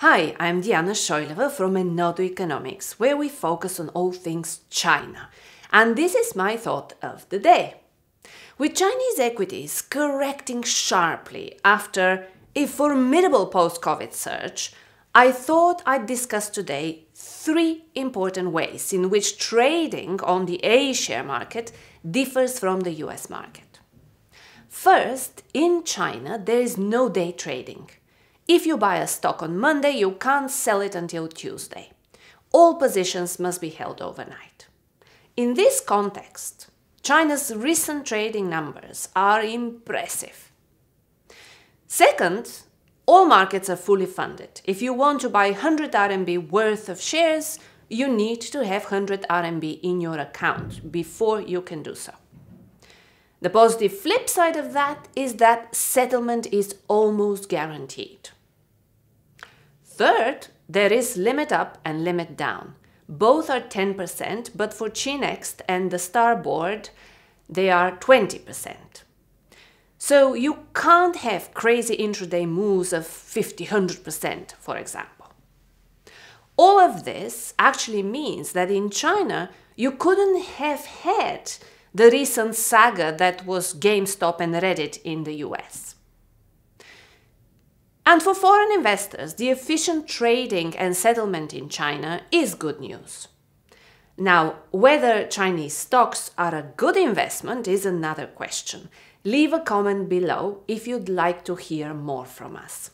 Hi, I'm Diana Choyleva from Enodo Economics, where we focus on all things China. And this is my thought of the day. With Chinese equities correcting sharply after a formidable post COVID surge, I thought I'd discuss today three important ways in which trading on the A share market differs from the US market. First, in China, there is no day trading. If you buy a stock on Monday, you can't sell it until Tuesday. All positions must be held overnight. In this context, China's recent trading numbers are impressive. Second, all markets are fully funded. If you want to buy 100 RMB worth of shares, you need to have 100 RMB in your account before you can do so. The positive flip side of that is that settlement is almost guaranteed. Third, there is limit up and limit down. Both are 10%, but for Chinext and the STAR board, they are 20%. So you can't have crazy intraday moves of 50, 100%, for example. All of this actually means that in China, you couldn't have had the recent saga that was GameStop and Reddit in the US. And for foreign investors, the efficient trading and settlement in China is good news. Now, whether Chinese stocks are a good investment is another question. Leave a comment below if you'd like to hear more from us.